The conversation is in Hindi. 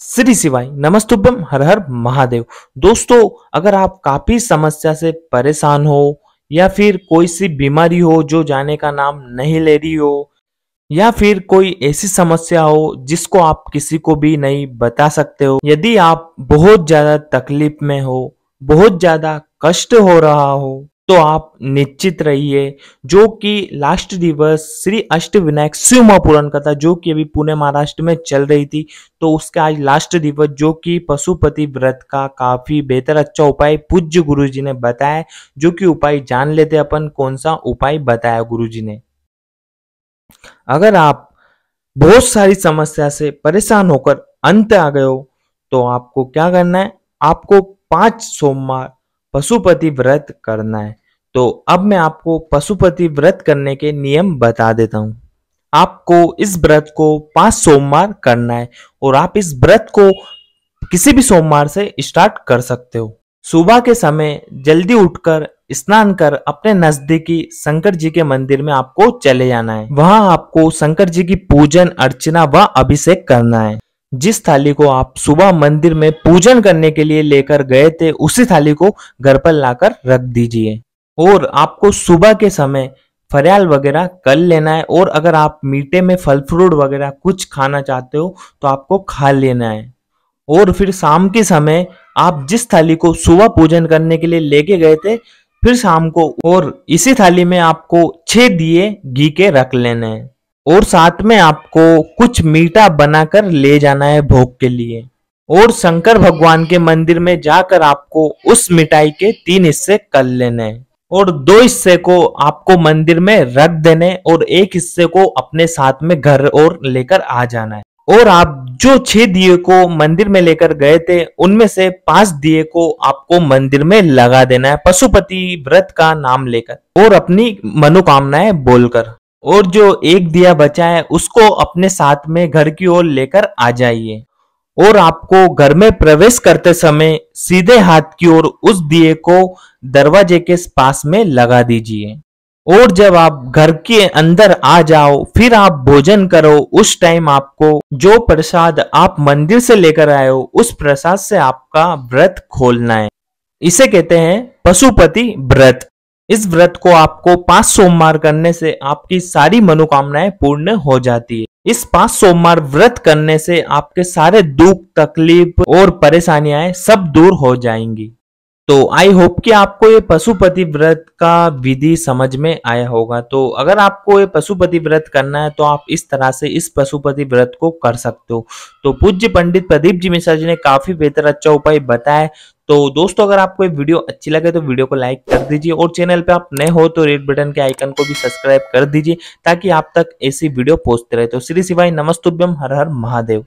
श्री शिवाय नमस्तुभ्यम हर हर महादेव। दोस्तों, अगर आप काफ़ी समस्या से परेशान हो, या फिर कोई सी बीमारी हो जो जाने का नाम नहीं ले रही हो, या फिर कोई ऐसी समस्या हो जिसको आप किसी को भी नहीं बता सकते हो, यदि आप बहुत ज़्यादा तकलीफ़ में हो, बहुत ज़्यादा कष्ट हो रहा हो तो आप निश्चित रहिए, जो कि लास्ट दिवस श्री अष्ट विनायक शिव महापुराण कथा जो कि अभी पुणे महाराष्ट्र में चल रही थी तो उसका आज लास्ट दिवस, जो कि पशुपति व्रत का काफ़ी बेहतर अच्छा उपाय पूज्य गुरु जी ने बताया। जो कि उपाय जान लेते अपन, कौन सा उपाय बताया गुरु जी ने। अगर आप बहुत सारी समस्या से परेशान होकर अंत आ गए हो तो आपको क्या करना है? आपको पाँच सोमवार पशुपति व्रत करना है। तो अब मैं आपको पशुपति व्रत करने के नियम बता देता हूँ। आपको इस व्रत को पाँच सोमवार करना है और आप इस व्रत को किसी भी सोमवार से स्टार्ट कर सकते हो। सुबह के समय जल्दी उठकर, स्नान कर, अपने नजदीकी शंकर जी के मंदिर में आपको चले जाना है। वहाँ आपको शंकर जी की पूजन, अर्चना व अभिषेक करना है। जिस थाली को आप सुबह मंदिर में पूजन करने के लिए लेकर गए थे, उसी थाली को घर पर लाकर रख दीजिए। और आपको सुबह के समय फरियाल वगैरह कर लेना है, और अगर आप मीठे में फल फ्रूट वगैरह कुछ खाना चाहते हो तो आपको खा लेना है। और फिर शाम के समय आप जिस थाली को सुबह पूजन करने के लिए लेके गए थे, फिर शाम को और इसी थाली में आपको छह दिए घी के रख लेने हैं। और साथ में आपको कुछ मीठा बनाकर ले जाना है भोग के लिए। और शंकर भगवान के मंदिर में जाकर आपको उस मिठाई के तीन हिस्से कर लेने हैं। और दो हिस्से को आपको मंदिर में रख देने और एक हिस्से को अपने साथ में घर और लेकर आ जाना है। और आप जो छह दिए को मंदिर में लेकर गए थे, उनमें से पाँच दिए को आपको मंदिर में लगा देना है। पशुपति व्रत का नाम लेकर और अपनी मनोकामनाएँ बोलकर। और जो एक दिया बचा है, उसको अपने साथ में घर की ओर लेकर आ जाइए। और आपको घर में प्रवेश करते समय सीधे हाथ की ओर उस दिए को दरवाजे के पास में लगा दीजिए। और जब आप घर के अंदर आ जाओ, फिर आप भोजन करो। उस टाइम आपको जो प्रसाद आप मंदिर से लेकर आए हो, उस प्रसाद से आपका व्रत खोलना है। इसे कहते हैं पशुपति व्रत। इस व्रत को आपको पाँच सोमवार करने से आपकी सारी मनोकामनाएँ पूर्ण हो जाती है। इस पाँच सोमवार व्रत करने से आपके सारे दुख, तकलीफ़ और परेशानियाँ सब दूर हो जाएँगी। तो आई होप कि आपको ये पशुपति व्रत का विधि समझ में आया होगा। तो अगर आपको ये पशुपति व्रत करना है तो आप इस तरह से इस पशुपति व्रत को कर सकते हो। तो पूज्य पंडित प्रदीप जी मिश्रा जी ने काफ़ी बेहतर अच्छा उपाय बताया। तो दोस्तों, अगर आपको ये वीडियो अच्छी लगे तो वीडियो को लाइक कर दीजिए और चैनल पे आप नए हो तो रेड बटन के आइकन को भी सब्सक्राइब कर दीजिए ताकि आप तक ऐसी वीडियो पहुँचते रहे। तो श्री शिवाय नमस्तुभ्यम, हर हर महादेव।